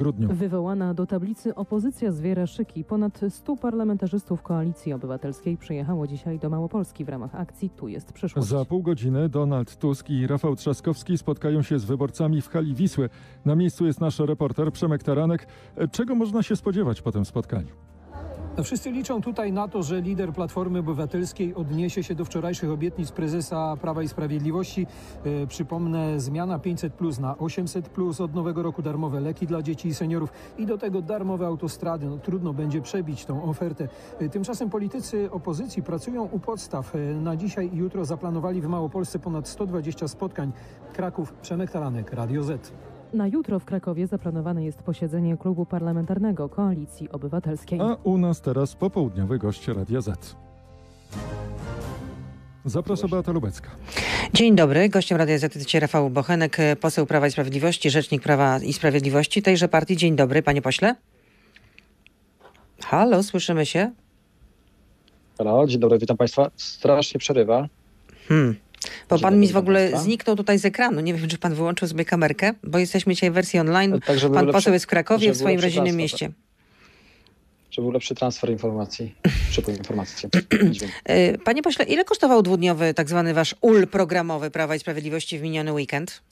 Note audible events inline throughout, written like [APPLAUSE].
grudniu. Wywołana do tablicy opozycja zwiera szyki. Ponad 100 parlamentarzystów Koalicji Obywatelskiej przyjechało dzisiaj do Małopolski w ramach akcji Tu jest przyszłość. Za pół godziny Donald Tusk i Rafał Trzaskowski spotkają się z wyborcami w hali Wisły. Na miejscu jest nasz reporter Przemek Taranek. Czego można się spodziewać po tym spotkaniu? Wszyscy liczą tutaj na to, że lider Platformy Obywatelskiej odniesie się do wczorajszych obietnic prezesa Prawa i Sprawiedliwości. E, przypomnę, zmiana 500 plus na 800 plus, od nowego roku darmowe leki dla dzieci i seniorów i do tego darmowe autostrady. No, trudno będzie przebić tą ofertę. E, tymczasem politycy opozycji pracują u podstaw. E, na dzisiaj i jutro zaplanowali w Małopolsce ponad 120 spotkań. Kraków, Przemek Taranek, Radio Z. Na jutro w Krakowie zaplanowane jest posiedzenie klubu parlamentarnego Koalicji Obywatelskiej. A u nas teraz popołudniowy gość Radia Z. Zapraszam Beata Lubecka. Dzień dobry. Gościem Radia Z jest Rafał Bochenek, poseł Prawa i Sprawiedliwości, rzecznik Prawa i Sprawiedliwości tejże partii. Dzień dobry, panie pośle. Halo, słyszymy się? Halo, dzień dobry, witam państwa. Strasznie przerywa. Hmm. Bo pan mi w ogóle zniknął tutaj z ekranu. Nie wiem, czy pan wyłączył sobie kamerkę, bo jesteśmy dzisiaj w wersji online. Tak, pan lepszy, poseł jest w Krakowie, w swoim rodzinnym mieście. Tak. Żeby był lepszy transfer informacji, [CLEARS THROAT] przepływ informacji. E, panie pośle, ile kosztował dwudniowy tak zwany wasz UL programowy Prawa i Sprawiedliwości w miniony weekend?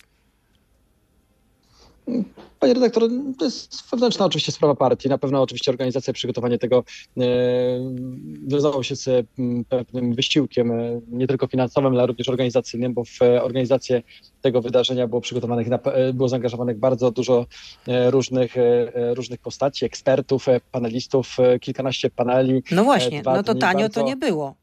Panie redaktor, to jest wewnętrzna oczywiście sprawa partii. Na pewno oczywiście organizacja, przygotowanie tego e, wiązało się z pewnym wysiłkiem, e, nie tylko finansowym, ale również organizacyjnym, bo w organizację tego wydarzenia było przygotowanych, e, było zaangażowanych bardzo dużo różnych, różnych postaci, ekspertów, panelistów, kilkanaście paneli. No właśnie, no to tanio bardzo, to nie było.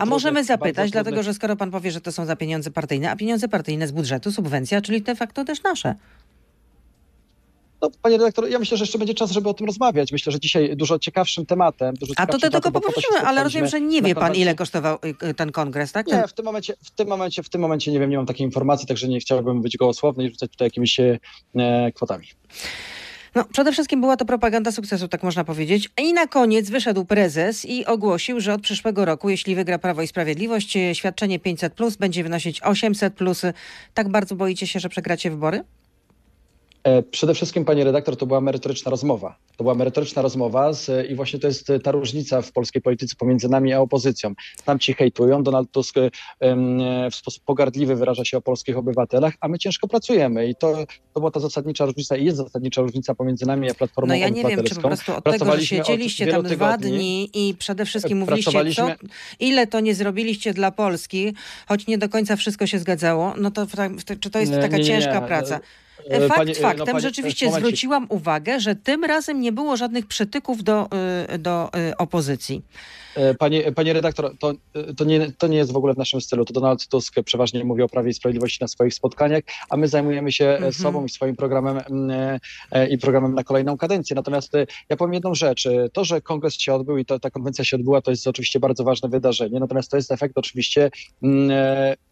A możemy zapytać, dlatego że skoro pan powie, że to są za pieniądze partyjne, a pieniądze partyjne z budżetu, subwencja, czyli de facto też nasze. No, panie redaktor, ja myślę, że jeszcze będzie czas, żeby o tym rozmawiać. Myślę, że dzisiaj dużo ciekawszym tematem. Dużo A to tylko poprosimy, ale rozumiem, że nie wie pan, ile kosztował y, y, ten kongres, tak? Nie, w tym momencie, w tym momencie, w tym momencie nie wiem, nie mam takiej informacji, także nie chciałbym być gołosłowny i rzucać tutaj jakimiś e, kwotami. No, przede wszystkim była to propaganda sukcesu, tak można powiedzieć. I na koniec wyszedł prezes i ogłosił, że od przyszłego roku, jeśli wygra Prawo i Sprawiedliwość, e, świadczenie 500 plus będzie wynosić 800 plus. Tak bardzo boicie się, że przegracie wybory? E, przede wszystkim, pani redaktor, to była merytoryczna rozmowa. To była merytoryczna rozmowa z, i właśnie to jest ta różnica w polskiej polityce pomiędzy nami a opozycją. Tam ci hejtują, Donald Tusk w sposób pogardliwy wyraża się o polskich obywatelach, a my ciężko pracujemy i to, to była ta zasadnicza różnica i jest zasadnicza różnica pomiędzy nami a Platformą No ja nie wiem, czy po prostu od tego, że siedzieliście tam dwa dni i przede wszystkim mówiliście, co, ile to nie zrobiliście dla Polski, choć nie do końca wszystko się zgadzało, no to czy to jest taka nie, nie, ciężka praca? E, fakt Pani, e, faktem, no, Pani, rzeczywiście zwróciłam uwagę, że tym razem nie było żadnych przytyków do, e, do opozycji. Panie, panie redaktor, to, to, nie, to nie jest w ogóle w naszym stylu. To Donald Tusk przeważnie mówi o Prawie i Sprawiedliwości na swoich spotkaniach, a my zajmujemy się mhm. sobą i swoim programem i programem na kolejną kadencję. Natomiast ja powiem jedną rzecz. To, że kongres się odbył i to, ta konwencja się odbyła, to jest oczywiście bardzo ważne wydarzenie. Natomiast to jest efekt oczywiście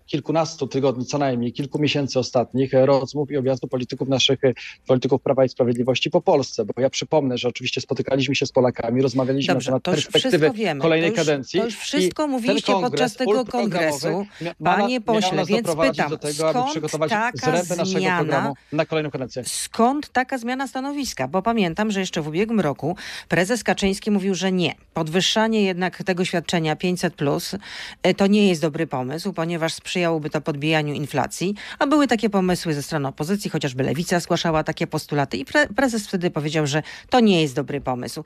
kilkunastu tygodni, co najmniej kilku miesięcy ostatnich rozmów i objazdu polityków naszych, polityków Prawa i Sprawiedliwości po Polsce. Bo ja przypomnę, że oczywiście spotykaliśmy się z Polakami, rozmawialiśmy Dobrze, na temat perspektywy kolejnej to już, kadencji. To już wszystko mówiliście podczas tego kongresu, panie pośle, więc pytam, do tego, skąd przygotować taka zmiana, na kolejną kadencję? Skąd taka zmiana stanowiska? Bo pamiętam, że jeszcze w ubiegłym roku prezes Kaczyński mówił, że nie. Podwyższanie jednak tego świadczenia 500 plus e, to nie jest dobry pomysł, ponieważ sprzyja sprzyjałoby to podbijaniu inflacji, a były takie pomysły ze strony opozycji, chociażby Lewica zgłaszała takie postulaty i pre prezes wtedy powiedział, że to nie jest dobry pomysł.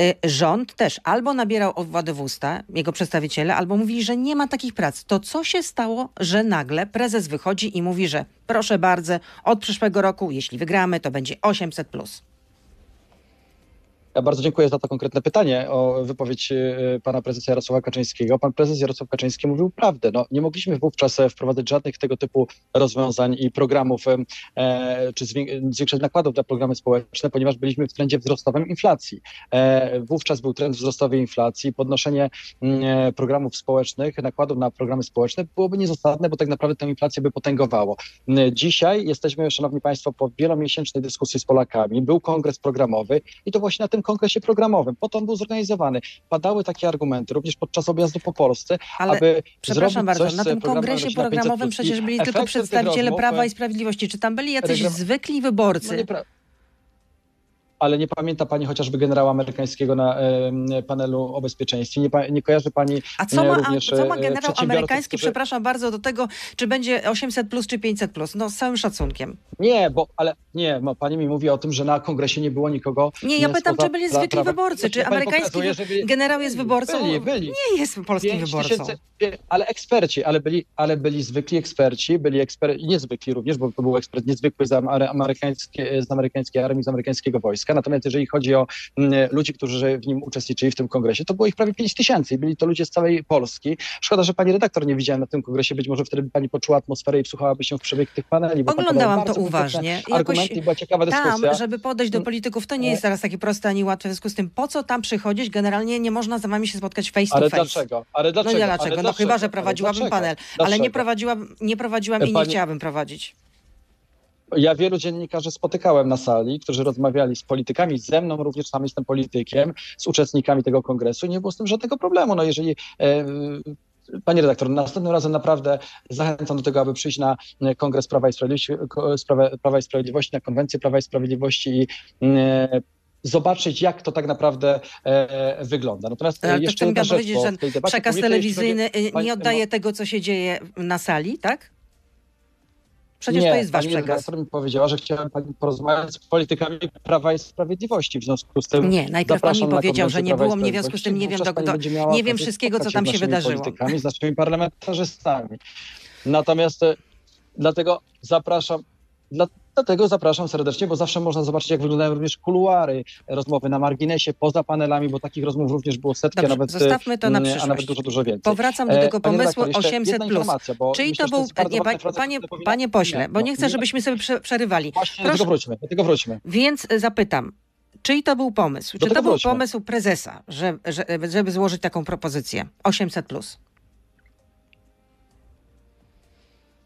Y, rząd też albo nabierał wody w usta, jego przedstawiciele, albo mówili, że nie ma takich prac. To co się stało, że nagle prezes wychodzi i mówi, że proszę bardzo, od przyszłego roku, jeśli wygramy, to będzie 800+. Plus. Ja bardzo dziękuję za to konkretne pytanie o wypowiedź e, pana prezesa Jarosława Kaczyńskiego. Pan prezes Jarosław Kaczyński mówił prawdę. No, nie mogliśmy wówczas e, wprowadzać żadnych tego typu rozwiązań i programów, e, czy zwiększać nakładów na programy społeczne, ponieważ byliśmy w trendzie wzrostowym inflacji. E, wówczas był trend wzrostowej inflacji. Podnoszenie mm, e, programów społecznych, nakładów na programy społeczne byłoby niezasadne, bo tak naprawdę tę inflację by potęgowało. Dzisiaj jesteśmy, szanowni państwo, po wielomiesięcznej dyskusji z Polakami. Był kongres programowy i to właśnie na tym kongresie programowym. Po to on był zorganizowany. Padały takie argumenty, również podczas objazdu po Polsce, Ale, aby Przepraszam bardzo, na tym kongresie programowym przecież byli tylko przedstawiciele Prawa i Sprawiedliwości. Czy tam byli jacyś zwykli wyborcy? No ale nie pamięta pani chociażby generała amerykańskiego na panelu o bezpieczeństwie. Nie, nie kojarzy pani A co ma, również a co ma e, generał amerykański, którzy- przepraszam bardzo, do tego, czy będzie 800 plus czy 500 plus? No z całym szacunkiem. Nie, bo ale nie, no, pani mi mówi o tym, że na kongresie nie było nikogo. Nie, ja pytam, czy byli zwykli prawa- wyborcy, czy Pani amerykański pokazuje, generał jest wyborcą? Byli, byli. Nie jest polskim wyborcą. tysięcy- ale eksperci, ale byli, ale byli zwykli eksperci, byli eksper, i niezwykli również, bo to był ekspert niezwykły z, amery- amerykańskie, z amerykańskiej armii, z amerykańskiego wojska. Natomiast jeżeli chodzi o mm, ludzi, którzy w nim uczestniczyli w tym kongresie, to było ich prawie 5 tysięcy i byli to ludzie z całej Polski. Szkoda, że pani redaktor nie widziała na tym kongresie, być może wtedy by pani poczuła atmosferę i wsłuchałaby się w przebieg tych paneli. Oglądałam to uważnie. Argumenty i była ciekawa dyskusja. Tam, żeby podejść do polityków, to nie jest teraz takie proste ani łatwe. W związku z tym, po co tam przychodzić? Generalnie nie można z wami się spotkać face to Ale face. dlaczego? Ale No dlaczego? Ale dlaczego? No dlaczego? chyba, że prowadziłabym dlaczego? panel. Ale nie Dlaczego? prowadziłam, nie prowadziłam i nie chciałabym prowadzić. Ja wielu dziennikarzy spotykałem na sali, którzy rozmawiali z politykami, ze mną również sam jestem politykiem, z uczestnikami tego kongresu i nie było z tym żadnego problemu. No jeżeli e, Panie redaktor, następnym razem naprawdę zachęcam do tego, aby przyjść na e, Kongres Prawa i Sprawiedliwości, Prawa i Sprawiedliwości na konwencję Prawa i Sprawiedliwości i e, zobaczyć, jak to tak naprawdę e, wygląda. Natomiast e, Ale jeszcze jedna rzecz, powiedzieć, że Przekaz telewizyjny Pani- nie oddaje tego, co się dzieje na sali, tak? Przecież nie, to jest wasz przekaz. mi powiedziała, że chciałem pani porozmawiać z politykami Prawa i Sprawiedliwości. W związku z tym Nie, najpierw pan mi powiedział, że nie było mnie, w związku z tym nie wiem, do, do, nie wiem wszystkiego, co tam z się wydarzyło. politykami, z naszymi parlamentarzystami. Natomiast dlatego zapraszam, dla, dlatego zapraszam serdecznie, bo zawsze można zobaczyć, jak wyglądają również kuluary, rozmowy na marginesie, poza panelami, bo takich rozmów również było setki, Dobrze, a nawet, zostawmy to na mm, a przyszłość. nawet dużo, dużo więcej. Powracam do E, tego pomysłu redaktor, jeszcze 800 jedna plus. Czyli myślę, to był, bardzo nie, panie, fraza, panie, panie pośle, bo no, nie chcę, żebyśmy sobie prze- przerywali. Właśnie do tego wróćmy, do tego wróćmy. Więc zapytam, czyj to był pomysł? Do Czy to był wróćmy. pomysł prezesa, że, że, żeby złożyć taką propozycję 800 plus?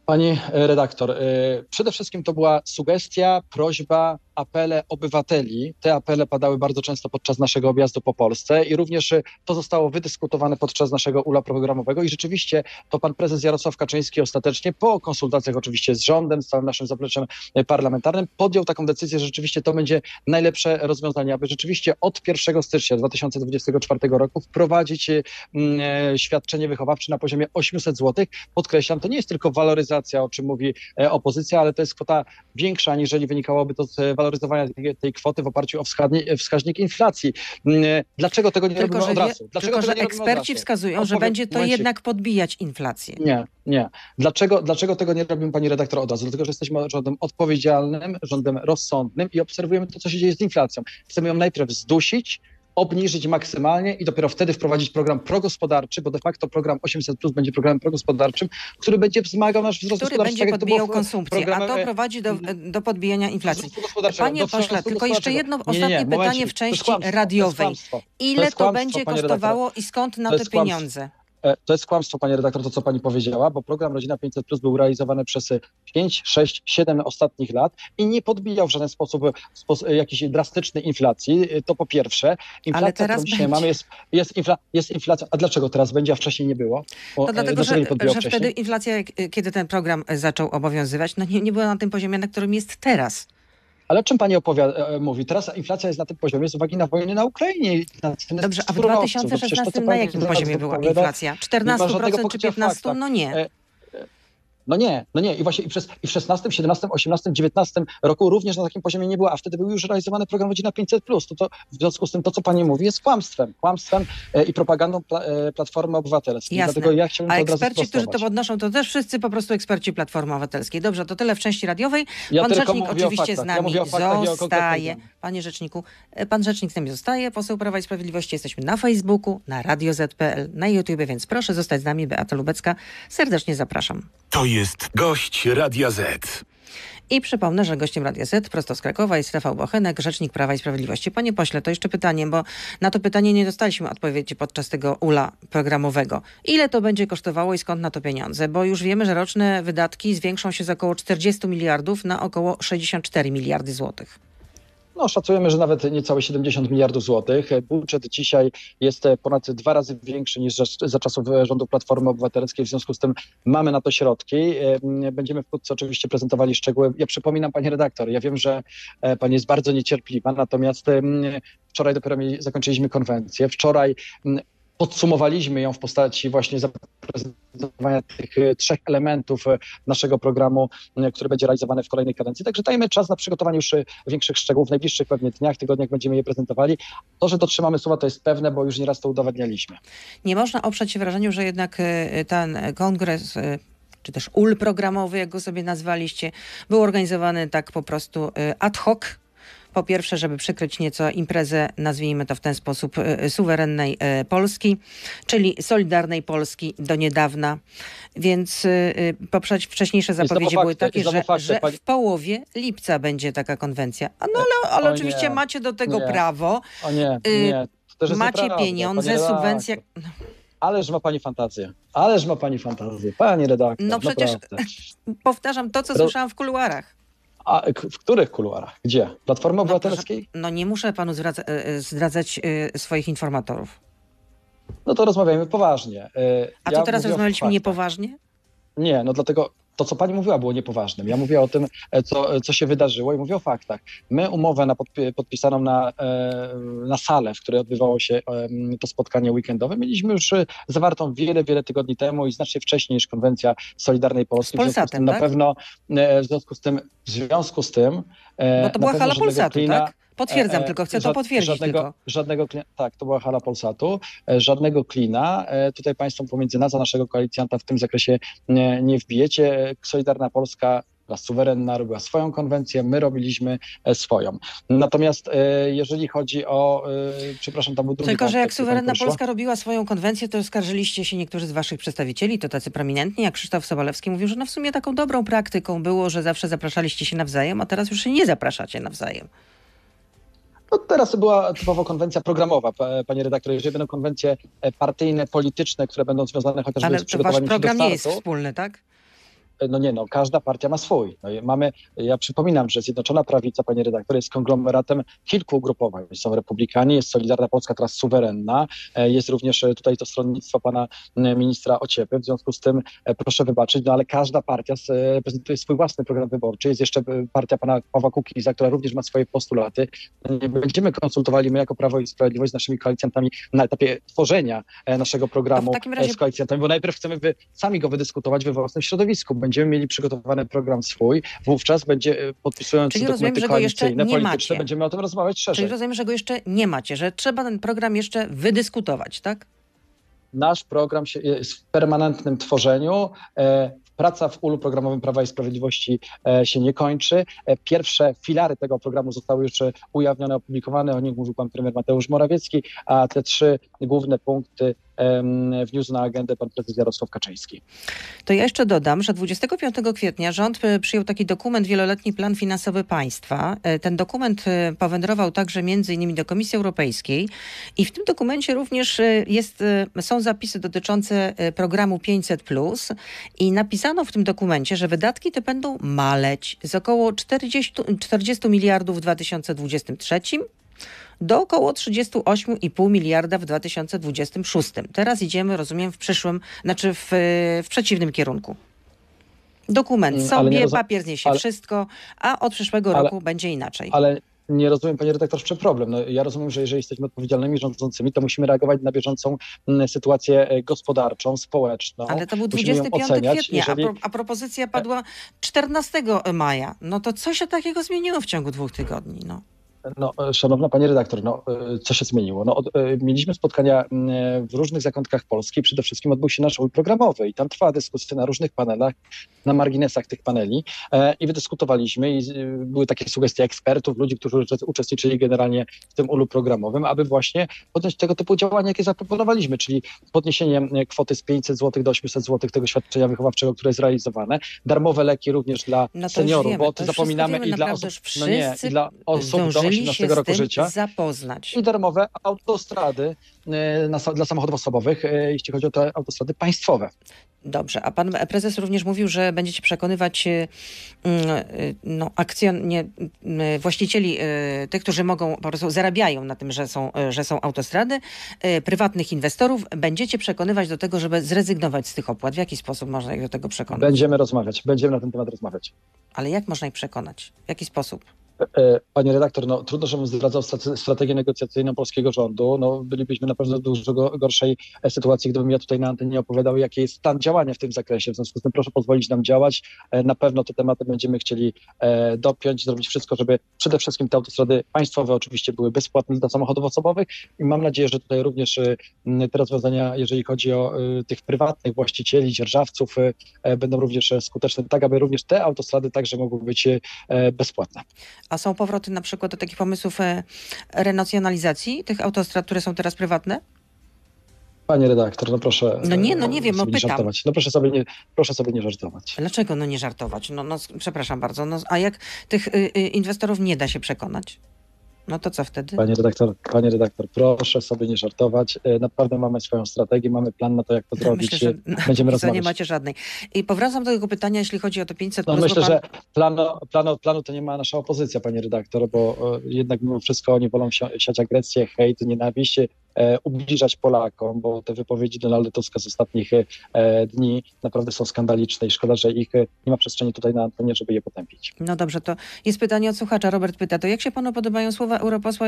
Pani redaktor, e, przede wszystkim to była sugestia, prośba, apele obywateli. Te apele padały bardzo często podczas naszego objazdu po Polsce i również e, to zostało wydyskutowane podczas naszego ula programowego i rzeczywiście to pan prezes Jarosław Kaczyński ostatecznie po konsultacjach oczywiście z rządem, z całym naszym zapleczem e, parlamentarnym podjął taką decyzję, że rzeczywiście to będzie najlepsze rozwiązanie, aby rzeczywiście od 1 stycznia 2024 roku wprowadzić e, świadczenie wychowawcze na poziomie 800 zł. Podkreślam, to nie jest tylko waloryzacja, o czym mówi opozycja, ale to jest kwota większa, aniżeli wynikałoby to z e, waloryzowania tej, tej kwoty w oparciu o wskaźnik, wskaźnik inflacji. Mm, Dlaczego tego nie Tylko, robimy od razu? Dlaczego tylko, że nie eksperci wskazują, że będzie to momencik. jednak podbijać inflację. Nie, nie. Dlaczego, dlaczego tego nie robimy, pani redaktor, od razu? Dlatego, że jesteśmy rządem odpowiedzialnym, rządem rozsądnym i obserwujemy to, co się dzieje z inflacją. Chcemy ją najpierw zdusić, obniżyć maksymalnie i dopiero wtedy wprowadzić program progospodarczy, bo de facto program 800 Plus będzie programem progospodarczym, który będzie wzmagał nasz wzrost Który gospodarczy. będzie tak to podbijał w konsumpcję, a to prowadzi do, do podbijania inflacji. Panie do pośle, tylko jeszcze jedno Nie, nie, nie, ostatnie pytanie w To części to radiowej. Ile to kłamstwo, będzie kosztowało i skąd na To pieniądze? E, To jest kłamstwo, panie redaktor, to co pani powiedziała, bo program Rodzina 500 Plus był realizowany przez 5, 6, 7 ostatnich lat i nie podbijał w żaden sposób, spos- jakiejś drastycznej inflacji. E, To po pierwsze. Inflacja, teraz którą dzisiaj mamy, jest, jest, infla, jest inflacja. A dlaczego teraz będzie, a wcześniej nie było? O, To e, dlatego, że, że wtedy inflacja, kiedy ten program zaczął obowiązywać, no nie, nie była na tym poziomie, na którym jest teraz. Ale o czym pani opowiada, e, mówi? Teraz inflacja jest na tym poziomie z uwagi na wojnę na Ukrainie. Na Dobrze, a w surowców. No przecież to, 2016 co na jakim poziomie była inflacja? nie ma żadnego 14% czy pokrycia w 15%? faktach. No nie. No nie, no nie. I właśnie i, przez, i w 16, 17, 18, 19 roku również na takim poziomie nie była, a wtedy był już realizowany program Rodzina 500+. To, to, w związku z tym to, co pani mówi, jest kłamstwem. Kłamstwem e, i propagandą pla, e, Platformy Obywatelskiej. Jasne. Dlatego ja chciałbym A eksperci, którzy to podnoszą, to też wszyscy po prostu eksperci Platformy Obywatelskiej. Dobrze, to tyle w części radiowej. Ja pan rzecznik oczywiście z. Ja nami konkretnych zostaje. Panie rzeczniku, e, pan rzecznik z nami zostaje, poseł Prawa i Sprawiedliwości. Jesteśmy na Facebooku, na Radio Z.pl, na YouTube, więc proszę zostać z nami. Beata Lubecka. Serdecznie zapraszam. To jest gość Radia Z. I przypomnę, że gościem Radia Z prosto z Krakowa jest Rafał Bochenek, rzecznik Prawa i Sprawiedliwości. Panie pośle, to jeszcze pytanie, bo na to pytanie nie dostaliśmy odpowiedzi podczas tego ula programowego. Ile to będzie kosztowało i skąd na to pieniądze? Bo już wiemy, że roczne wydatki zwiększą się z około 40 miliardów na około 64 miliardy złotych. No, szacujemy, że nawet niecałe 70 miliardów złotych. Budżet dzisiaj jest ponad dwa razy większy niż za, za czasów rządu Platformy Obywatelskiej. W związku z tym mamy na to środki. Będziemy wkrótce oczywiście prezentowali szczegóły. Ja przypominam, pani redaktor, ja wiem, że e, pani jest bardzo niecierpliwa, natomiast wczoraj dopiero zakończyliśmy konwencję. Wczoraj podsumowaliśmy ją w postaci właśnie zaprezentowania tych e, trzech elementów e, naszego programu, który będzie realizowany w kolejnej kadencji. Także dajmy czas na przygotowanie już e, większych szczegółów. W najbliższych pewnie dniach, tygodniach będziemy je prezentowali. To, że dotrzymamy słowa, to jest pewne, bo już nieraz to udowadnialiśmy. Nie można oprzeć się wrażeniu, że jednak ten kongres czy też ul programowy, jak go sobie nazwaliście, był organizowany tak po prostu ad hoc, po pierwsze, żeby przykryć nieco imprezę, nazwijmy to w ten sposób, e, e, suwerennej e, Polski, czyli Solidarnej Polski do niedawna. Więc poprzeć wcześniejsze zapowiedzi były takie, że, że w połowie lipca będzie taka konwencja. No ale, ale oczywiście nie, macie do tego nie. prawo. O nie, nie. macie pieniądze, subwencje. Ależ ma pani fantazję. Ależ ma pani fantazję. Pani redaktor. No przecież naprawdę. [LAUGHS] powtarzam to, co słyszałam w kuluarach. A w których kuluarach? Gdzie? Platformy no, Obywatelskiej? No, no nie muszę panu e, e, zdradzać e, swoich informatorów. No to rozmawiajmy poważnie. A ja to teraz rozmawialiśmy niepoważnie? Nie, no dlatego to, co pani mówiła, było niepoważnym. Ja mówię o tym, e, co, co się wydarzyło i mówię o faktach. My umowę na podpi podpisaną na, e, na salę, w której odbywało się to spotkanie weekendowe, mieliśmy już e, zawartą wiele, wiele tygodni temu i znacznie wcześniej niż konwencja Solidarnej Polski. Z Polsatem, w tym, tak? Na pewno w związku z tym, w związku z tym. Bo to była hala Polsatu, tak? Potwierdzam, tylko chcę to potwierdzić. Żadnego, tylko. żadnego tak, to była hala Polsatu. Żadnego klina. Tutaj Państwo pomiędzy nas a naszego koalicjanta w tym zakresie nie, nie wbijecie. Solidarna Polska była suwerenna, robiła swoją konwencję, my robiliśmy e, swoją. Natomiast e, jeżeli chodzi o, e, przepraszam, tam był drugi Tylko, że jak suwerenna Polska robiła swoją konwencję, to skarżyliście się niektórzy z waszych przedstawicieli, to tacy prominentni, jak Krzysztof Sobolewski mówił, że no w sumie taką dobrą praktyką było, że zawsze zapraszaliście się nawzajem, a teraz już się nie zapraszacie nawzajem. No teraz była typowo konwencja programowa, panie redaktorze. Jeżeli będą konwencje partyjne, polityczne, które będą związane chociażby Ale z przygotowaniem wasz program nie jest wspólny, tak? No nie no, każda partia ma swój. No mamy, ja przypominam, że Zjednoczona Prawica, panie redaktor, jest konglomeratem kilku ugrupowań. Są Republikanie, jest Solidarna Polska, teraz suwerenna, e, jest również e, tutaj to stronnictwo pana ministra Ociepy, w związku z tym e, proszę wybaczyć, no ale każda partia prezentuje swój własny program wyborczy. Jest jeszcze partia pana Pawła Kukiza, która również ma swoje postulaty. Nie będziemy konsultowali my jako Prawo i Sprawiedliwość z naszymi koalicjantami na etapie tworzenia naszego programu razie... z koalicjantami, bo najpierw chcemy wy, sami go wydyskutować we własnym środowisku będziemy mieli przygotowany program swój, wówczas będzie e, podpisując Czyli dokumenty rozumiem, koalicyjne, polityczne, macie. będziemy o tym rozmawiać szerzej. Czyli rozumiem, że go jeszcze nie macie, że trzeba ten program jeszcze wydyskutować, tak? Nasz program się, jest w permanentnym tworzeniu. E, praca w ulu programowym Prawa i Sprawiedliwości e, się nie kończy. Pierwsze filary tego programu zostały już ujawnione, opublikowane. O nich mówił pan premier Mateusz Morawiecki, a te trzy główne punkty wniósł na agendę pan prezes Jarosław Kaczyński. To ja jeszcze dodam, że 25 kwietnia rząd e, przyjął taki dokument Wieloletni Plan Finansowy Państwa. E, ten dokument e, powędrował także między innymi do Komisji Europejskiej i w tym dokumencie również jest, są zapisy dotyczące programu 500+, i napisano w tym dokumencie, że wydatki te będą maleć z około 40, 40 miliardów w 2023 do około 38,5 miliarda w 2026. Teraz idziemy, rozumiem, w przyszłym, znaczy w, w przeciwnym kierunku. Dokument mm, sobie, rozum... papier zniesie ale... wszystko, a od przyszłego ale... roku będzie inaczej. Ale nie rozumiem, panie redaktor, w czym problem. No, ja rozumiem, że jeżeli jesteśmy odpowiedzialnymi rządzącymi, to musimy reagować na bieżącą mm, sytuację e, gospodarczą, społeczną. Ale to był 25 oceniać, kwietnia, jeżeli... a, pro, a propozycja padła 14 maja. No to co się takiego zmieniło w ciągu dwóch tygodni? No. No, szanowna pani redaktor, no, e, co się zmieniło? No, od, e, mieliśmy spotkania w różnych zakątkach Polski. Przede wszystkim odbył się nasz programowy i tam trwała dyskusja na różnych panelach, na marginesach tych paneli e, i wydyskutowaliśmy i były takie sugestie ekspertów, ludzi, którzy uczestniczyli generalnie w tym ulu programowym, aby właśnie podjąć tego typu działania, jakie zaproponowaliśmy, czyli podniesienie kwoty z 500 zł do 800 zł tego świadczenia wychowawczego, które jest realizowane, darmowe leki również dla no seniorów, wiemy, bo to zapominamy i dla osób, no nie, i dla osób do 18 roku życia. zapoznać. I darmowe autostrady e, na, dla samochodów osobowych, e, jeśli chodzi o te autostrady państwowe. Dobrze, a pan prezes również mówił, że będziecie przekonywać y, y, no, akcjon, nie, właścicieli, tych, którzy mogą, po prostu zarabiają na tym, że są, że są autostrady, prywatnych inwestorów, będziecie przekonywać do tego, żeby zrezygnować z tych opłat. W jaki sposób można ich do tego przekonać? Będziemy rozmawiać, będziemy na ten temat rozmawiać. Ale jak można ich przekonać? W jaki sposób? E, Panie redaktor, no trudno, żebym zdradzał strate- strategię negocjacyjną polskiego rządu. No, bylibyśmy na pewno w dużo go- gorszej e, sytuacji, gdybym ja tutaj na antenie opowiadał, jaki jest stan działania w tym zakresie. W związku z tym proszę pozwolić nam działać. E, Na pewno te tematy będziemy chcieli dopiąć, zrobić wszystko, żeby przede wszystkim te autostrady państwowe oczywiście były bezpłatne dla samochodów osobowych i mam nadzieję, że tutaj również te rozwiązania, jeżeli chodzi o tych prywatnych właścicieli, dzierżawców, będą również skuteczne, tak aby również te autostrady także mogły być bezpłatne. A są powroty na przykład do takich pomysłów e, renacjonalizacji tych autostrad, które są teraz prywatne? Panie redaktor, no proszę. No nie, no nie wiem, no sobie nie pytam. żartować. No proszę sobie nie, proszę sobie nie żartować. Dlaczego no nie żartować? No, no przepraszam bardzo. No, a jak tych y, y, inwestorów nie da się przekonać? No to co wtedy? Panie redaktor, panie redaktor, proszę sobie nie żartować. E, Naprawdę mamy swoją strategię, mamy plan na to, jak to zrobić. Myślę, że E, Będziemy [LAUGHS] co nie rozmawiać. macie żadnej. I powracam do tego pytania, jeśli chodzi o to 500 No plus, myślę, pan, że planu, planu, planu to nie ma nasza opozycja, panie redaktor, bo e, jednak mimo wszystko oni wolą si- siać agresję, hejt, nienawiść, ubliżać Polakom, bo te wypowiedzi Donalda Tuska z ostatnich e, dni naprawdę są skandaliczne i szkoda, że ich e, nie ma przestrzeni tutaj na antenie, żeby je potępić. No dobrze, to jest pytanie od słuchacza. Robert pyta, to jak się panu podobają słowa europosła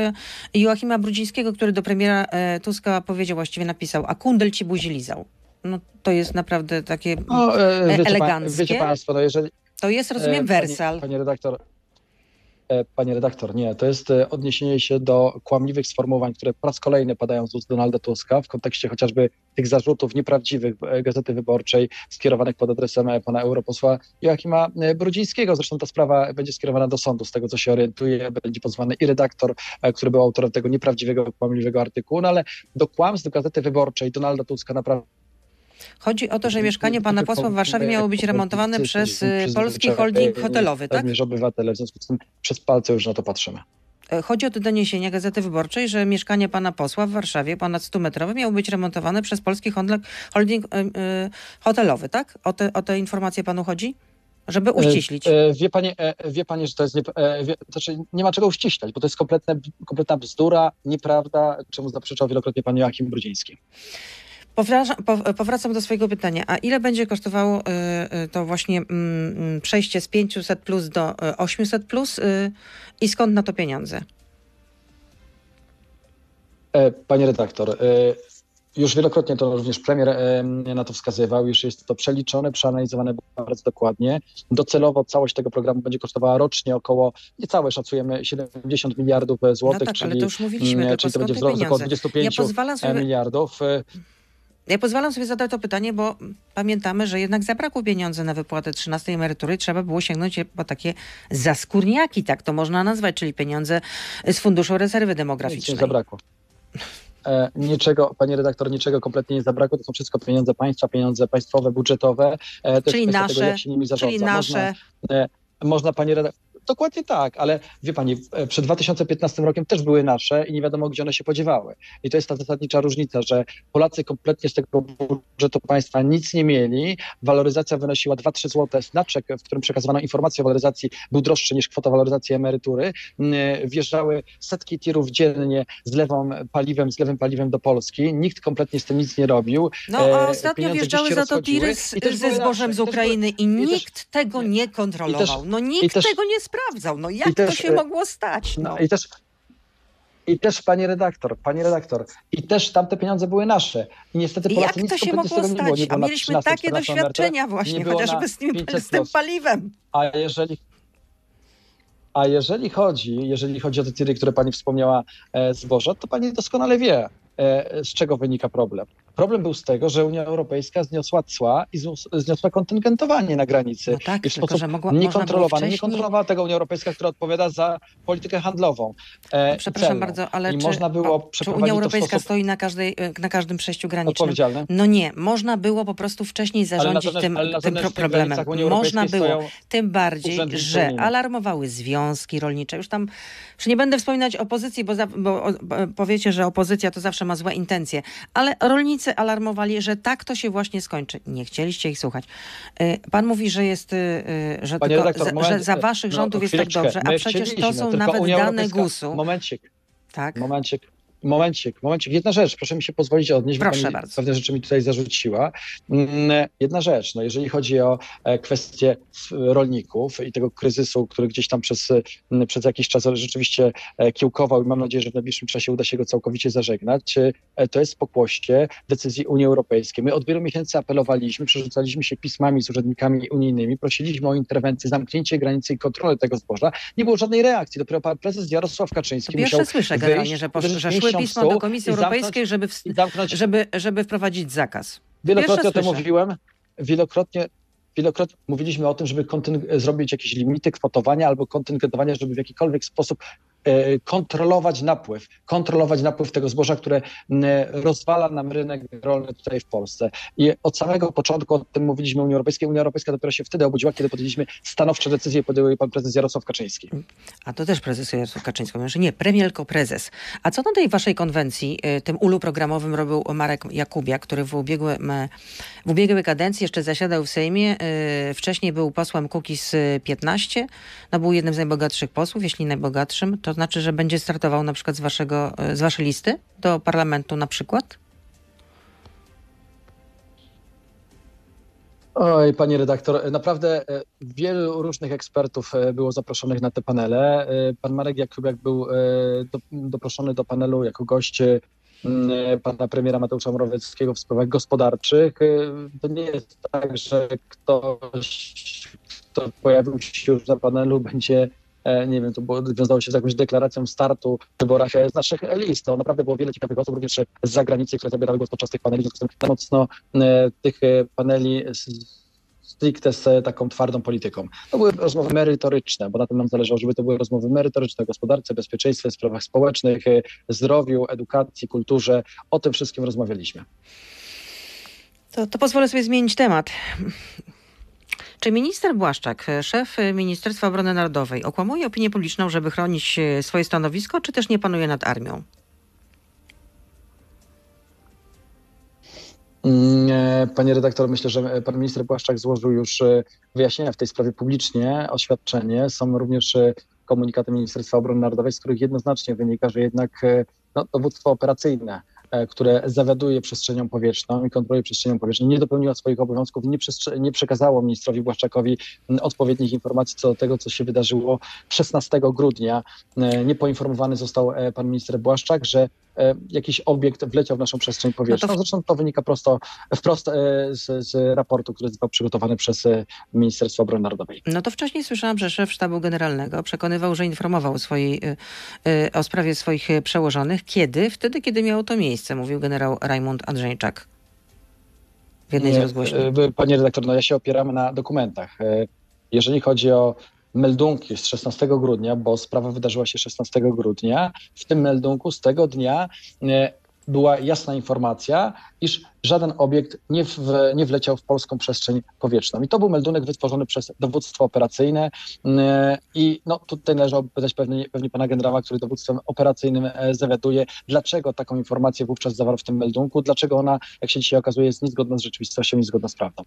Joachima Brudzińskiego, który do premiera e, Tuska powiedział, właściwie napisał, a kundel ci buzi lizał. No to jest naprawdę takie, No, e, wiecie, pan, eleganckie? wiecie państwo, no jeżeli, to jest rozumiem E, wersal. Panie, panie redaktor. E, Panie redaktor, nie, to jest e, odniesienie się do kłamliwych sformułowań, które po raz kolejny padają z ust Donalda Tuska w kontekście chociażby tych zarzutów nieprawdziwych e, Gazety Wyborczej skierowanych pod adresem pana europosła Joachima Brudzińskiego. Zresztą ta sprawa będzie skierowana do sądu, z tego co się orientuję. Będzie pozwany i redaktor, który był autorem tego nieprawdziwego, kłamliwego artykułu, no ale do kłamstw Gazety Wyborczej Donalda Tuska naprawdę Chodzi o to, że mieszkanie pana posła w Warszawie miało być remontowane przez y, polski holding hotelowy, tak? Również obywatele, w związku z tym przez palce już na to patrzymy. E, Chodzi o te doniesienia Gazety Wyborczej, że mieszkanie pana posła w Warszawie, ponad 100-metrowe, miało być remontowane przez polski holding, y, hotelowy, tak? O te, o te informacje panu chodzi? Żeby uściślić. E, e, Wie pani, e, wie pani, że to jest nie, e, wie, znaczy nie ma czego uściślać, bo to jest kompletne, kompletna bzdura, nieprawda, czemu zaprzeczał wielokrotnie pan Joachim Brudziński. Powracam do swojego pytania. A ile będzie kosztowało y, y, to właśnie mm, mm, przejście z 500 plus do y, 800 plus y, i skąd na to pieniądze? E, Panie redaktor, e, już wielokrotnie to również premier e, na to wskazywał, już jest to przeliczone, przeanalizowane bardzo dokładnie. Docelowo całość tego programu będzie kosztowała rocznie około, niecałe szacujemy, 70 miliardów No złotych, tak, ale czyli, to już mówiliśmy, mm, czyli to będzie wzrost około pieniądze? 25 Ja miliardów. E, ja pozwalam sobie zadać to pytanie, bo pamiętamy, że jednak zabrakło pieniędzy na wypłatę 13 emerytury. Trzeba było sięgnąć po takie zaskórniaki, tak to można nazwać, czyli pieniądze z Funduszu Rezerwy Nic nie Demograficznej. zabrakło. E, niczego, panie redaktor, niczego kompletnie nie zabrakło. To są wszystko pieniądze państwa, pieniądze państwowe, budżetowe. E, to Czyli nasze, tego. Czyli nasze. Można, można panie redaktor. Dokładnie tak, ale wie pani, e, przed 2015 rokiem też były nasze i nie wiadomo, gdzie one się podziewały. I to jest ta zasadnicza różnica, że Polacy kompletnie z tego budżetu państwa nic nie mieli. Waloryzacja wynosiła 2-3 zł. Znaczek, w którym przekazywano informację o waloryzacji, był droższy niż kwota waloryzacji emerytury. Mm, Wjeżdżały setki tirów dziennie z lewą paliwem, z lewym paliwem do Polski. Nikt kompletnie z tym nic nie robił. No a E, ostatnio pieniądze wjeżdżały za to tiry z, i też ze zbożem nasze, z i też Ukrainy i, i też- nikt tego nie kontrolował. no i nikt też- tego nie sprawdzał. No jak też, to się e, mogło stać? No. No i też, i też panie redaktor, panie redaktor, i też tamte pieniądze były nasze. I niestety I jak to się mogło było. stać? A było na mieliśmy 13, takie 14 doświadczenia emeryturę, właśnie, chociażby z tym, 500 z tym paliwem. A jeżeli, a jeżeli chodzi, jeżeli chodzi o te tiry, które pani wspomniała e, zboża, to pani doskonale wie, e, z czego wynika problem. Problem był z tego, że Unia Europejska zniosła cła i znios- zniosła kontyngentowanie na granicy. No tak, I w tylko sposób że mogła, niekontrolowany. Nie wcześniej... kontrolowała tego Unia Europejska, która odpowiada za politykę handlową. E, Przepraszam celną. bardzo, ale I czy, można było o, czy Unia Europejska sposób stoi na, każdej, na każdym przejściu granicznym? No nie, można było po prostu wcześniej zarządzić tym, tym pro problemem. Można było. Tym bardziej, że alarmowały związki rolnicze. Już tam, już nie będę wspominać opozycji, bo, za, bo bo powiecie, że opozycja to zawsze ma złe intencje, ale rolnicy Rolnicy alarmowali, że tak to się właśnie skończy. Nie chcieliście ich słuchać. Y, Pan mówi, że jest, y, y, że, Panie tylko, redaktor, za- moment, że za waszych no, rządów jest tak dobrze, a przecież to są nawet Unia dane GUS-u. Momencik, Tak? momencik. Momencik, momencik. Jedna rzecz, proszę mi się pozwolić odnieść, bo Proszę pani bardzo. pewne rzeczy mi tutaj zarzuciła. Mm, Jedna rzecz, no jeżeli chodzi o e, kwestię rolników i tego kryzysu, który gdzieś tam przez, m, przez jakiś czas rzeczywiście e, kiełkował i mam nadzieję, że w najbliższym czasie uda się go całkowicie zażegnać, e, to jest pokłoście decyzji Unii Europejskiej. My od wielu miesięcy apelowaliśmy, przerzucaliśmy się pismami z urzędnikami unijnymi, prosiliśmy o interwencję, zamknięcie granicy i kontrolę tego zboża. Nie było żadnej reakcji. Dopiero pan prezes Jarosław Kaczyński To musiał słyszę wyjść, generalnie, że, posz, że szły pisma stół do Komisji i zamknąć- Europejskiej, żeby, w, zamknąć żeby, żeby wprowadzić zakaz. Wielokrotnie o tym mówiłem. Wielokrotnie, wielokrotnie mówiliśmy o tym, żeby zrobić jakieś limity kwotowania albo kontyngentowania, żeby w jakikolwiek sposób kontrolować napływ, kontrolować napływ tego zboża, które rozwala nam rynek rolny tutaj w Polsce. I od samego początku o tym mówiliśmy Unii Europejskiej. Unia Europejska dopiero się wtedy obudziła, kiedy podjęliśmy stanowcze decyzje, podjął pan prezes Jarosław Kaczyński. A to też prezes Jarosław Kaczyński. Że nie, premier, tylko prezes. A co na tej waszej konwencji, y, tym ulu programowym robił Marek Jakubiak, który w ubiegłym, e, w ubiegłej kadencji jeszcze zasiadał w Sejmie. y, Wcześniej był posłem Kukiz 15. No, był jednym z najbogatszych posłów, jeśli najbogatszym. To znaczy, że będzie startował na przykład z, waszego, y, z waszej listy do parlamentu na przykład? Oj, panie redaktor, naprawdę e, wielu różnych ekspertów e, było zaproszonych na te panele. E, Pan Marek Jakubiak był e, do, doproszony do panelu jako gość e, pana premiera Mateusza Morawieckiego w sprawach gospodarczych. E, To nie jest tak, że ktoś, kto pojawił się już na panelu, będzie e, nie wiem, to wiązało się z jakąś deklaracją startu w wyborach e, z naszych list. To naprawdę było wiele ciekawych osób, również z zagranicy, które zabierały głos podczas tych paneli. W związku z tym mocno e, tych e, paneli stricte z taką twardą polityką. To były rozmowy merytoryczne, bo na tym nam zależało, żeby to były rozmowy merytoryczne o gospodarce, bezpieczeństwie, sprawach społecznych, e, zdrowiu, edukacji, kulturze. O tym wszystkim rozmawialiśmy. To, to pozwolę sobie zmienić temat. Czy minister Błaszczak, szef Ministerstwa Obrony Narodowej, okłamuje opinię publiczną, żeby chronić e, swoje stanowisko, czy też nie panuje nad armią? Mm, e, Panie redaktor, myślę, że e, pan minister Błaszczak złożył już wyjaśnienia w tej sprawie publicznie, oświadczenie. Są również komunikaty Ministerstwa Obrony Narodowej, z których jednoznacznie wynika, że jednak no, dowództwo operacyjne, które zawiaduje przestrzenią powietrzną i kontroluje przestrzenią powietrzną, nie dopełniło swoich obowiązków i nie, nie przekazało ministrowi Błaszczakowi odpowiednich informacji co do tego, co się wydarzyło 16 grudnia. E, Nie poinformowany został e, pan minister Błaszczak, że e, jakiś obiekt wleciał w naszą przestrzeń powietrzną. No to Zresztą to wynika prosto, wprost e, z, z raportu, który został przygotowany przez e, Ministerstwo Obrony Narodowej. No to wcześniej słyszałam, że szef sztabu generalnego przekonywał, że informował swojej, o sprawie swoich przełożonych. Kiedy? Wtedy, kiedy miało to miejsce, mówił generał Rajmund Andrzejczak w jednej z rozgłośni. e, Panie redaktor, no ja się opieram na dokumentach. E, Jeżeli chodzi o meldunki z 16 grudnia, bo sprawa wydarzyła się 16 grudnia, w tym meldunku z tego dnia e, była jasna informacja, iż żaden obiekt nie, w, nie wleciał w polską przestrzeń powietrzną. I to był meldunek wytworzony przez dowództwo operacyjne e, i no, tutaj należałoby pytać pewnie, pewnie pana generała, który dowództwem operacyjnym e, zawiaduje, dlaczego taką informację wówczas zawarł w tym meldunku, dlaczego ona, jak się dzisiaj okazuje, jest niezgodna z rzeczywistością, niezgodna z prawdą.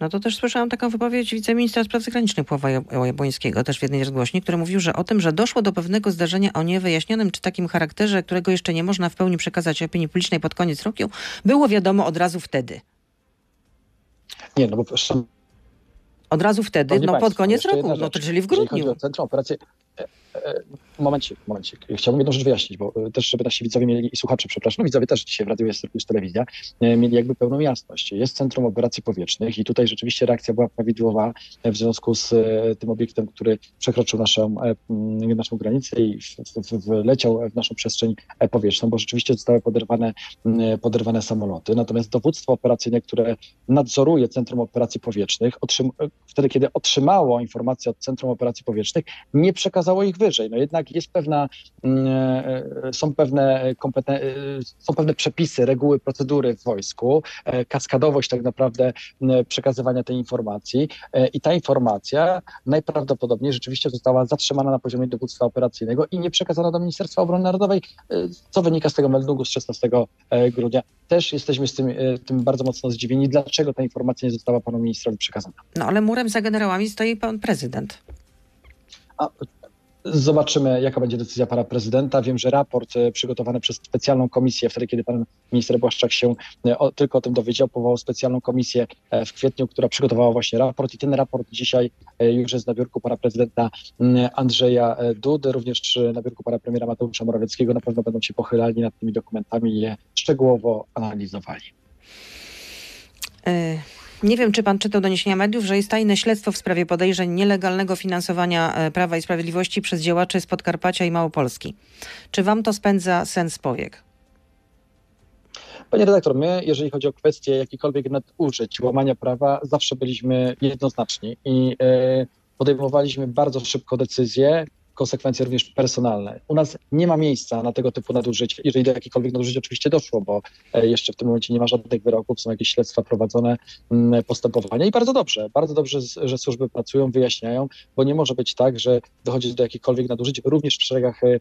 No to też słyszałam taką wypowiedź wiceministra spraw zagranicznych Pawła Jab- Jabłońskiego, też w jednej rozgłośni, który mówił, że o tym, że doszło do pewnego zdarzenia o niewyjaśnionym czy takim charakterze, którego jeszcze nie można w pełni przekazać opinii publicznej pod koniec roku, było wiadomo od razu wtedy. Nie, no bo Od razu wtedy, Szanowni no pod państwo, koniec jeszcze roku, no to czyli w grudniu. Centrum Operacji. E, Momencik, momencik. Chciałbym jedną rzecz wyjaśnić, bo e, też, żeby nasi widzowie mieli i słuchacze, przepraszam, widzowie też dzisiaj w radiu jest już telewizja, e, mieli jakby pełną jasność. Jest Centrum Operacji Powietrznych i tutaj rzeczywiście reakcja była prawidłowa w związku z tym obiektem, który przekroczył naszą, e, m, naszą granicę i wleciał w naszą przestrzeń powietrzną, bo rzeczywiście zostały poderwane, poderwane samoloty. Natomiast dowództwo operacyjne, które nadzoruje Centrum Operacji Powietrznych, wtedy, kiedy otrzymało informację od Centrum Operacji Powietrznych, nie przekazało ich wyżej. No jednak jest pewna, mm, e, są pewne e, są pewne przepisy, reguły, procedury w wojsku, e, kaskadowość tak naprawdę przekazywania tej informacji e, i ta informacja najprawdopodobniej rzeczywiście została zatrzymana na poziomie dowództwa operacyjnego i nie przekazana do Ministerstwa Obrony Narodowej, e, co wynika z tego meldunku z 16 e, grudnia. Też jesteśmy z tym, e, tym bardzo mocno zdziwieni, dlaczego ta informacja nie została panu ministrowi przekazana. No ale murem za generałami stoi pan prezydent. A, Zobaczymy, jaka będzie decyzja pana prezydenta. Wiem, że raport e, przygotowany przez specjalną komisję, wtedy kiedy pan minister Błaszczak się e, o, tylko o tym dowiedział, powołał specjalną komisję e, w kwietniu, która przygotowała właśnie raport i ten raport dzisiaj już jest na biurku pana prezydenta m, Andrzeja Dudy, również na biurku pana premiera Mateusza Morawieckiego. Na pewno będą się pochylali nad tymi dokumentami i je szczegółowo analizowali. Y, Nie wiem, czy pan czytał doniesienia mediów, że jest tajne śledztwo w sprawie podejrzeń nielegalnego finansowania e, Prawa i Sprawiedliwości przez działaczy z Podkarpacia i Małopolski. Czy wam to spędza sens powiek? Panie redaktor, my, jeżeli chodzi o kwestie jakichkolwiek nadużyć, łamania prawa, zawsze byliśmy jednoznaczni i e, podejmowaliśmy bardzo szybko decyzje, konsekwencje również personalne. U nas nie ma miejsca na tego typu nadużyć, jeżeli do jakichkolwiek nadużyć oczywiście doszło, bo e, jeszcze w tym momencie nie ma żadnych wyroków, są jakieś śledztwa prowadzone, postępowania i bardzo dobrze, bardzo dobrze, że służby pracują, wyjaśniają, bo nie może być tak, że dochodzi do jakichkolwiek nadużyć, również w szeregach e,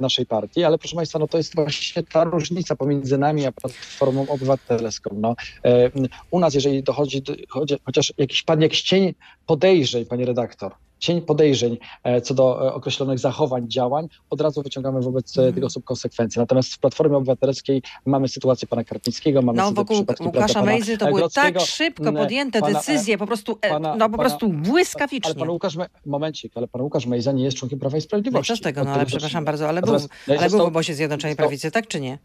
naszej partii, ale proszę Państwa, no to jest właśnie ta różnica pomiędzy nami a Platformą Obywatelską. No, e, u nas, jeżeli dochodzi, do, chociaż jakiś pan jakiś cień podejrzeń, Panie redaktor, cień podejrzeń e, co do e, określonych zachowań, działań, od razu wyciągamy wobec mm. tych osób konsekwencje. Natomiast w Platformie Obywatelskiej mamy sytuację pana Karpickiego, mamy No sytuację wokół Łukasza Mejzy to były tak szybko podjęte pana, decyzje, po prostu, pana- no po prostu Ale błyskawicznie. pan Łukasz, Me- momencik, ale pan Łukasz Mejza nie jest członkiem Prawa i No Sprawiedliwości. co z tego, no ale przepraszam bardzo, ale był, no ale był w obozie Zjednoczonej Prawicy, tak czy nie?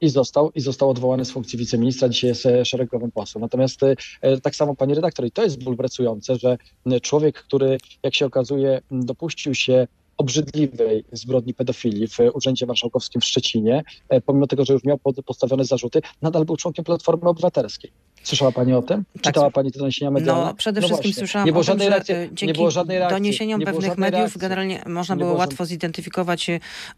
I został, i został odwołany z funkcji wiceministra, dzisiaj jest e, szeregowym posłem. Natomiast e, tak samo pani redaktor, i to jest bulwersujące, że człowiek, który jak się okazuje dopuścił się obrzydliwej zbrodni pedofilii w Urzędzie Marszałkowskim w Szczecinie, e, pomimo tego, że już miał postawione zarzuty, nadal był członkiem Platformy Obywatelskiej. Słyszała pani o tym? Czytała pani te doniesienia medialne? No przede No wszystkim właśnie. słyszałam nie było o tym, że reakcji, e, nie dzięki było żadnej reakcji, doniesieniom nie pewnych mediów reakcji. generalnie można Nie było było łatwo zidentyfikować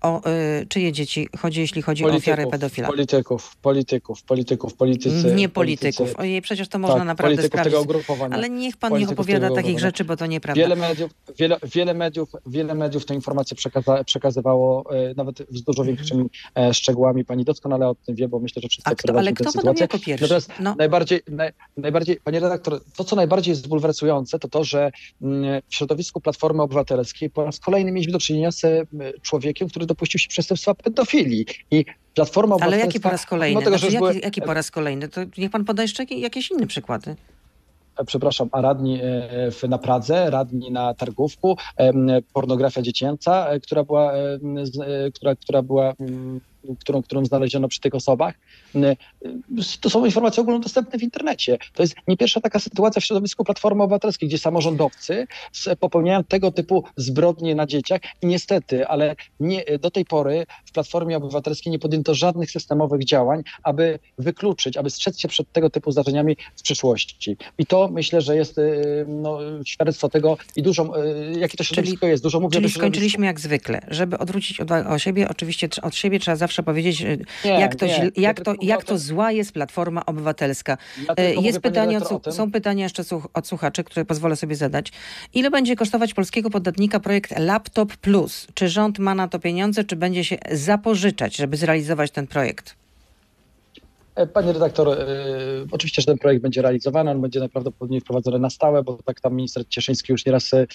o e, czyje dzieci chodzi, jeśli chodzi o ofiary pedofila. Polityków, polityków, polityków, politycy. Nie polityków. politycy. Ojej, przecież to można tak, naprawdę polityków sprawdzić. tego ugrupowania. Ale niech pan nie polityków opowiada takich rzeczy, bo to nieprawda. Wiele mediów, wiele, wiele mediów, wiele mediów tę informację przekaza, przekazywało e, nawet z dużo większymi szczegółami. Pani doskonale o tym wie, bo myślę, że wszyscy A kto, ale kto podał jako pierwszy? Natomiast No, Najbardziej, naj, najbardziej, panie redaktor, to co najbardziej jest bulwersujące, to to, że mm, w środowisku Platformy Obywatelskiej po raz kolejny mieliśmy do czynienia z e, człowiekiem, który dopuścił się przestępstwa pedofilii. I Platforma ale Obywatelska... jaki po raz kolejny? tego, Znaczy, jaki, były- jaki po raz kolejny? To niech pan poda jeszcze jakie- jakieś inne przykłady. e, przepraszam, a radni e, na Pradze, radni na Targówku, pornografia dziecięca, e, która była, która, która była mm, którą, którą znaleziono przy tych osobach. To są informacje ogólnodostępne w internecie. To jest nie pierwsza taka sytuacja w środowisku Platformy Obywatelskiej, gdzie samorządowcy popełniają tego typu zbrodnie na dzieciach i niestety, ale nie, do tej pory w Platformie Obywatelskiej nie podjęto żadnych systemowych działań, aby wykluczyć, aby strzec się przed tego typu zdarzeniami w przyszłości. I to myślę, że jest y, no, świadectwo tego i dużo, y, jakie to środowisko jest. Dużo mówię Czyli skończyliśmy jak zwykle. Żeby odwrócić uwagę o siebie, oczywiście od siebie trzeba zawsze powiedzieć, e, Nie, jak, to, nie. Ja jak, tylko to, jak o to zła jest Platforma Obywatelska. ja mówię, Jest pytanie, o tym. są pytania jeszcze od słuchaczy, które pozwolę sobie zadać. Ile będzie kosztować polskiego podatnika projekt Laptop Plus? Czy rząd ma na to pieniądze, czy będzie się zapożyczać, żeby zrealizować ten projekt? E, Panie redaktor, e, oczywiście, że ten projekt będzie realizowany, on będzie najprawdopodobniej wprowadzony na stałe, bo tak tam minister Cieszyński już nieraz e,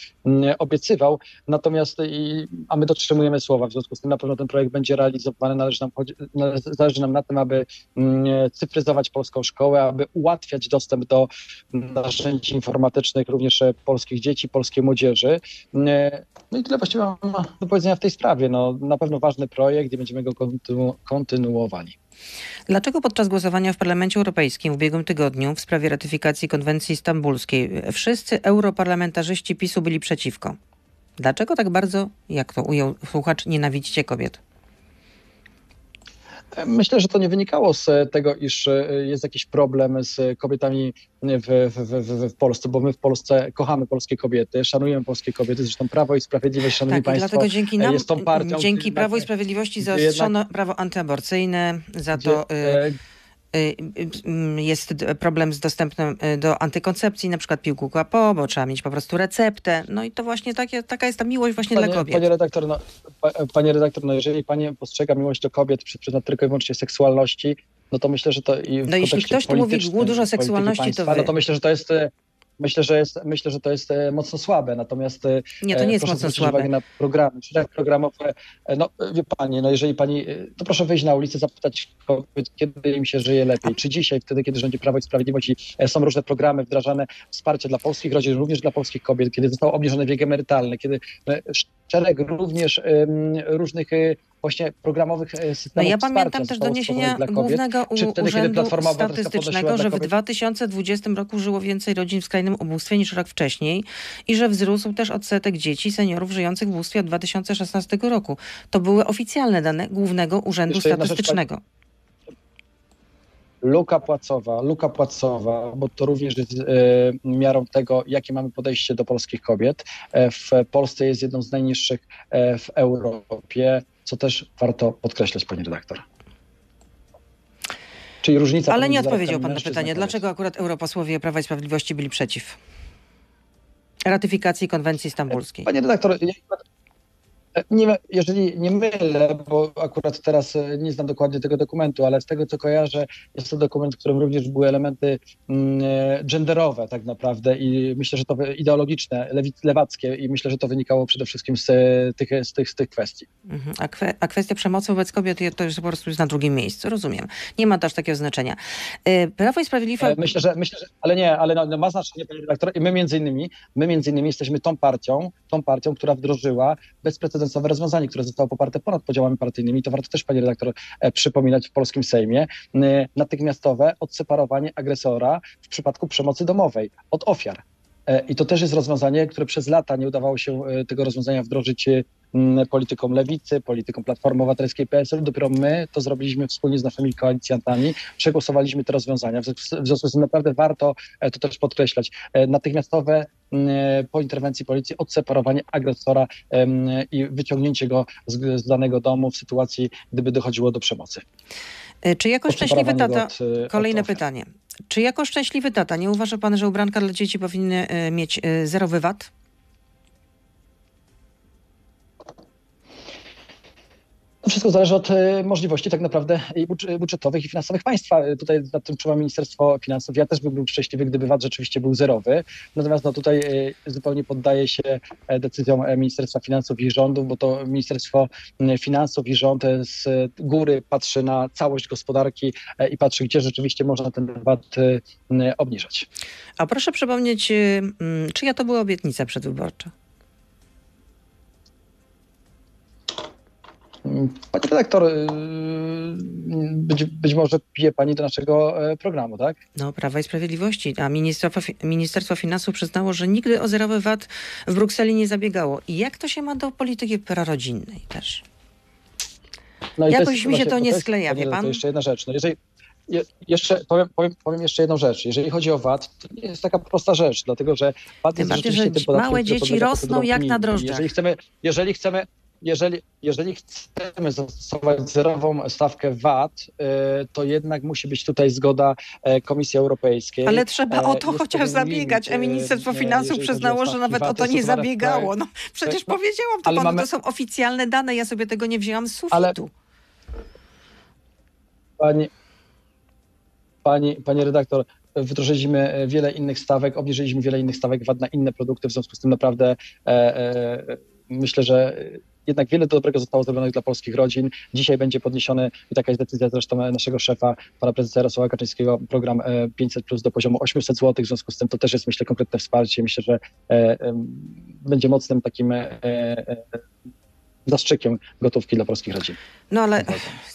obiecywał. Natomiast, i, a my dotrzymujemy słowa, w związku z tym na pewno ten projekt będzie realizowany. Należy nam, zależy nam na tym, aby cyfryzować polską szkołę, aby ułatwiać dostęp do narzędzi informatycznych również polskich dzieci, polskiej młodzieży. No i tyle właściwie mam do powiedzenia w tej sprawie. No, na pewno ważny projekt i będziemy go kontynu- kontynuowali. Dlaczego podczas głosowania w Parlamencie Europejskim w ubiegłym tygodniu w sprawie ratyfikacji konwencji stambulskiej wszyscy europarlamentarzyści PiSu byli przeciwko? Dlaczego tak bardzo, jak to ujął słuchacz, nienawidzicie kobiet? Myślę, że to nie wynikało z tego, iż e, jest jakiś problem z kobietami w, w, w, w Polsce, bo my w Polsce kochamy polskie kobiety, szanujemy polskie kobiety, zresztą Prawo i Sprawiedliwość, szanowni tak, państwo, dlatego dzięki nam, jest tą partią, dzięki jednak- Prawu i Sprawiedliwości jednak- zaostrzono prawo antyaborcyjne, za gdzie, to y, e, jest d- problem z dostępem y, do antykoncepcji, na przykład piłku po, bo trzeba mieć po prostu receptę. No i to właśnie takie, taka jest ta miłość właśnie Panie, dla kobiet. panie redaktor, no, pa, panie redaktor, no jeżeli pani postrzega miłość do kobiet przez pryzmat tylko i wyłącznie seksualności, no to myślę, że to i w No jeśli ktoś tu mówi dużo seksualności, to państwa, wy. No to myślę, że to jest e, myślę, że jest myślę, że to jest e, mocno słabe. Natomiast e, Nie, to nie jest mocno słabe. uwagę na programy, szereg programowe. E, No wie pani, no jeżeli pani, to proszę wyjść na ulicę, zapytać kobiet, kiedy im się żyje lepiej. Czy dzisiaj, wtedy, kiedy rządzi Prawo i Sprawiedliwość i są różne programy wdrażane, wsparcie dla polskich rodzin, również dla polskich kobiet, kiedy został obniżony wiek emerytalny, kiedy e, szereg również różnych właśnie programowych e, No systemów ja wsparcia pamiętam też doniesienia. Głównego U- wtedy, Urzędu Statystycznego, że w kobiet- 2020 roku żyło więcej rodzin w skrajnym ubóstwie niż rok wcześniej i że wzrósł też odsetek dzieci seniorów żyjących w ubóstwie od 2016 roku. To były oficjalne dane Głównego Urzędu rzecz, Statystycznego. luka płacowa, luka płacowa, bo to również jest e, miarą tego, jakie mamy podejście do polskich kobiet. E, w Polsce jest jedną z najniższych e, w Europie, co też warto podkreślać, pani redaktor. Czyli różnica. Ale nie odpowiedział pan na pytanie, dlaczego akurat europosłowie Prawa i Sprawiedliwości byli przeciw ratyfikacji konwencji stambulskiej. Panie redaktor, ja nie, jeżeli nie mylę, bo akurat teraz e, nie znam dokładnie tego dokumentu, ale z tego co kojarzę, jest to dokument, w którym również były elementy mm, e, genderowe tak naprawdę i myślę, że to ideologiczne, lewackie i myślę, że to wynikało przede wszystkim z, e, tych, z, tych, z tych kwestii. Mhm. A, kwe, a kwestia przemocy wobec kobiet to już po prostu jest na drugim miejscu, rozumiem. Nie ma to aż takiego znaczenia. Prawo i Sprawiedliwość... Myślę, że, myślę, że ale nie, ale no, no ma znaczenie, panie redaktor, i my między innymi, my między innymi jesteśmy tą partią, tą partią, która wdrożyła bezprecedensowe rozwiązanie, które zostało poparte ponad podziałami partyjnymi. To warto też, panie redaktor, e, przypominać w polskim Sejmie. E, Natychmiastowe odseparowanie agresora w przypadku przemocy domowej od ofiar. E, I to też jest rozwiązanie, które przez lata nie udawało się tego rozwiązania wdrożyć politykom lewicy, politykom Platformy Obywatelskiej PSL. Dopiero my to zrobiliśmy wspólnie z naszymi koalicjantami, przegłosowaliśmy te rozwiązania. W związku z- tym naprawdę warto e, to też podkreślać. E, Natychmiastowe m, po interwencji policji odseparowanie agresora i wyciągnięcie go z, z danego domu w sytuacji, gdyby dochodziło do przemocy. Czy jako szczęśliwy tata... od, e, Kolejne od pytanie. Czy jako szczęśliwy tata nie uważa pan, że ubranka dla dzieci powinny mieć zerowy VAT? Wszystko zależy od e, możliwości tak naprawdę budżetowych i finansowych państwa. E, Tutaj nad tym czuwa Ministerstwo Finansów. Ja też bym był szczęśliwy, gdyby VAT rzeczywiście był zerowy. Natomiast no, tutaj e, zupełnie poddaje się decyzjom Ministerstwa Finansów i rządów, bo to Ministerstwo Finansów i rząd z góry patrzy na całość gospodarki i patrzy, gdzie rzeczywiście można ten VAT obniżać. A proszę przypomnieć, czyja to była obietnica przedwyborcza? Pani redaktor, e, być, być może pije Pani do naszego e, programu, tak? No, Prawa i Sprawiedliwości, a Ministerstwo, Ministerstwo Finansów przyznało, że nigdy o zerowy VAT w Brukseli nie zabiegało. I jak to się ma do polityki prorodzinnej też? No Jakoś jest mi się właśnie- to nie jest, skleja, panie wie pan? jeszcze jedna rzecz. No jeżeli, je, jeszcze powiem, powiem, powiem jeszcze jedną rzecz. Jeżeli chodzi o VAT, to nie jest taka prosta rzecz, dlatego że VAT jest rzeczywiście że tym podatkiem, małe dzieci rosną jak na drożdżach. Jeżeli chcemy, jeżeli chcemy jeżeli, jeżeli chcemy zastosować zerową stawkę VAT, y, to jednak musi być tutaj zgoda e, Komisji Europejskiej. Ale trzeba o E, to jest chociaż zabiegać. Limit, e, Ministerstwo e, Finansów o przyznało, że nawet o VAT, to jest nie zabiegało. No, przecież No, powiedziałam to ale panu, mamy- to są oficjalne dane, ja sobie tego nie wzięłam z Ale- sufitu. Pani, pani, pani redaktor, wdrożyliśmy wiele innych stawek, obniżyliśmy wiele innych stawek VAT na inne produkty, w związku z tym naprawdę e, e, myślę, że jednak wiele dobrego zostało zrobionych dla polskich rodzin. Dzisiaj będzie podniesiony, i taka jest decyzja zresztą naszego szefa, pana prezesa Jarosława Kaczyńskiego, program e, 500 plus do poziomu 800 zł, w związku z tym to też jest myślę konkretne wsparcie. Myślę, że e, będzie mocnym takim e, e, zastrzykiem gotówki dla polskich rodzin. No ale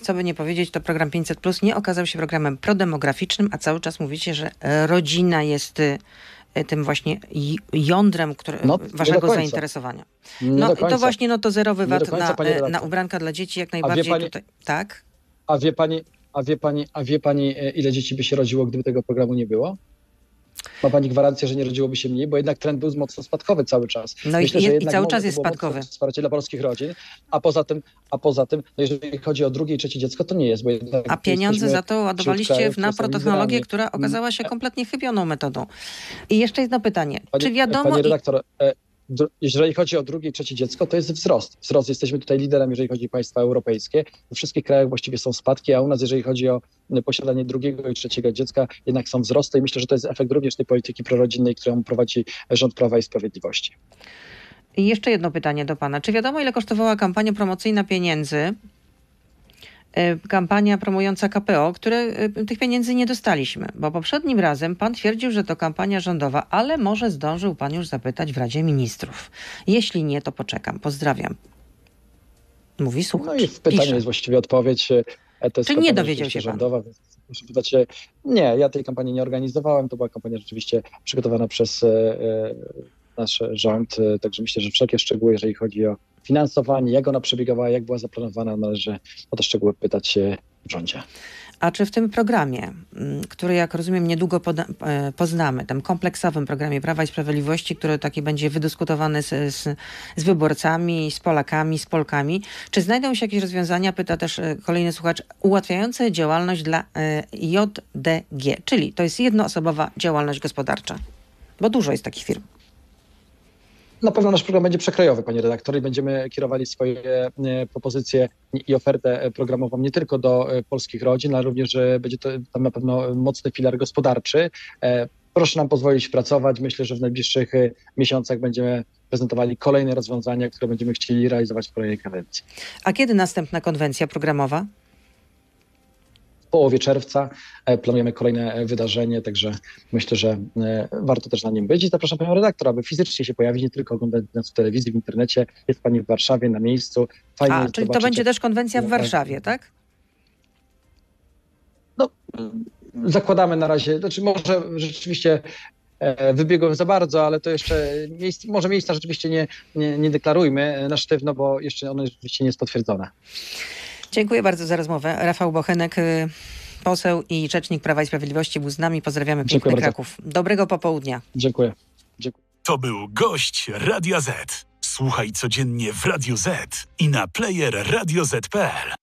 co by nie powiedzieć, to program 500 Plus nie okazał się programem prodemograficznym, a cały czas mówicie, że e, rodzina jest tym właśnie jądrem które, No, waszego zainteresowania. No to właśnie no to zerowy Nie VAT końca, na, e, na ubranka dla dzieci jak najbardziej pani- tutaj. Tak? a wie pani, a wie pani, a wie pani, e, ile dzieci by się rodziło, gdyby tego programu nie było? Ma pani gwarancję, że nie rodziłoby się mniej, bo jednak trend był mocno spadkowy cały czas. No i- że i cały czas jest spadkowy. Wsparcie dla polskich rodzin, a poza tym, a poza tym, no jeżeli chodzi o drugie i trzecie dziecko, to nie jest, bo A pieniądze za to ładowaliście w naprotechnologię, która okazała się kompletnie chybioną metodą. I jeszcze jedno pytanie. Pani, Czy wiadomo... Pani i- redaktor, e, dr- jeżeli chodzi o drugie i trzecie dziecko, to jest wzrost. Wzrost. Jesteśmy tutaj liderem, jeżeli chodzi o państwa europejskie. We wszystkich krajach właściwie są spadki, a u nas, jeżeli chodzi o e, posiadanie drugiego i trzeciego dziecka, jednak są wzrosty i myślę, że to jest efekt również tej polityki prorodzinnej, którą prowadzi rząd Prawa i Sprawiedliwości. I jeszcze jedno pytanie do pana. Czy wiadomo, ile kosztowała kampania promocyjna pieniędzy, kampania promująca KPO, które e, tych pieniędzy nie dostaliśmy? Bo poprzednim razem pan twierdził, że to kampania rządowa, ale może zdążył pan już zapytać w Radzie Ministrów. Jeśli nie, to poczekam. Pozdrawiam. Mówi słuchacz. No i w pytaniu Pisze. jest właściwie odpowiedź. e, To nie dowiedział się pan? rządowa, proszę pytać. Nie, ja tej kampanii nie organizowałem. To była kampania rzeczywiście przygotowana przez e, e, nasz rząd. e, Także myślę, że wszelkie szczegóły, jeżeli chodzi o finansowanie, jak ona przebiegała, jak była zaplanowana, należy o te szczegóły pytać się w rządzie. A czy w tym programie, mm, który jak rozumiem niedługo e, poznamy, tym kompleksowym programie Prawa i Sprawiedliwości, który taki będzie wydyskutowany z, z, z wyborcami, z Polakami, z Polkami, czy znajdą się jakieś rozwiązania, pyta też e, kolejny słuchacz, ułatwiające działalność dla e, JDG, czyli to jest jednoosobowa działalność gospodarcza, bo dużo jest takich firm. Na pewno nasz program będzie przekrojowy, panie redaktor, i będziemy kierowali swoje e, propozycje i ofertę e, programową nie tylko do e, polskich rodzin, ale również, będzie to tam na pewno mocny filar gospodarczy. Proszę nam pozwolić pracować. Myślę, że w najbliższych miesiącach będziemy prezentowali kolejne rozwiązania, które będziemy chcieli realizować w kolejnej kadencji. A kiedy następna konwencja programowa? Połowie czerwca e, planujemy kolejne e, wydarzenie, także myślę, że e, warto też na nim być. I zapraszam panią redaktor, aby fizycznie się pojawić, nie tylko oglądać nas w telewizji, w internecie. Jest pani w Warszawie na miejscu. Fajnie A, czyli to zobaczyć, będzie jak- też konwencja w Warszawie, tak? No, zakładamy na razie, znaczy może rzeczywiście wybiegłem za bardzo, ale to jeszcze miejsc, może miejsca rzeczywiście nie, nie, nie deklarujmy na sztywno, bo jeszcze ono rzeczywiście nie jest potwierdzone. Dziękuję bardzo za rozmowę. Rafał Bochenek, y, poseł i rzecznik Prawa i Sprawiedliwości był z nami. Pozdrawiamy piękny Dziękuję. Kraków. Dobrego popołudnia. Dziękuję. To był gość Radia Z. Słuchaj codziennie w Radio Z i na player radioz.pl.